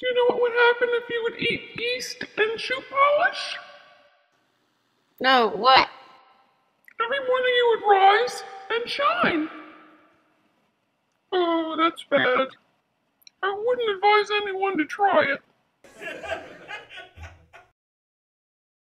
Do you know what would happen if you would eat yeast and shoe polish? No, what? Every morning you would rise and shine. Oh, that's bad. I wouldn't advise anyone to try it.